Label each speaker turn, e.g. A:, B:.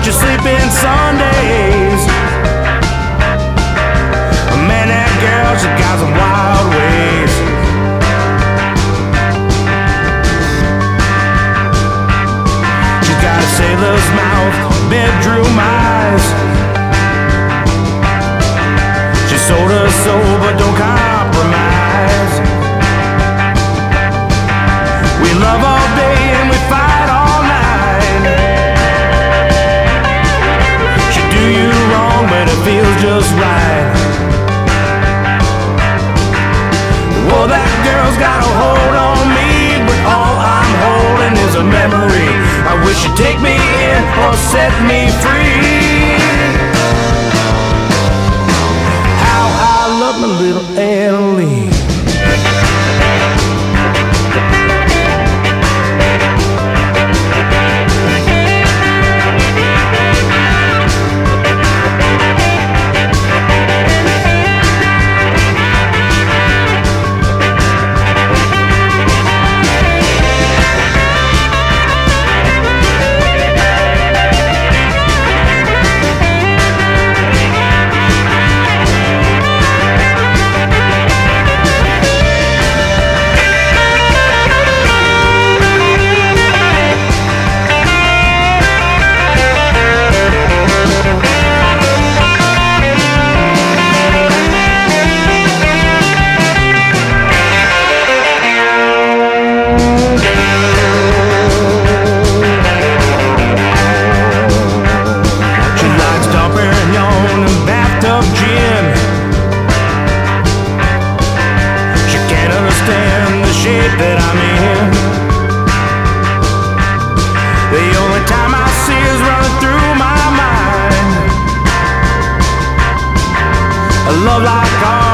A: week, but you sleep in Sundays. Man, that girl, she got some wild ways. She's got a sailor's mouth, bedroom eyes. She sold her soul, but don't compromise. Just. Well, that girl's got a hold on me, but all I'm holding is a memory. I wish you'd take me in or set me free. How I love my little Anna Lee. That I'm in. The only time I see is running through my mind. A love like ours.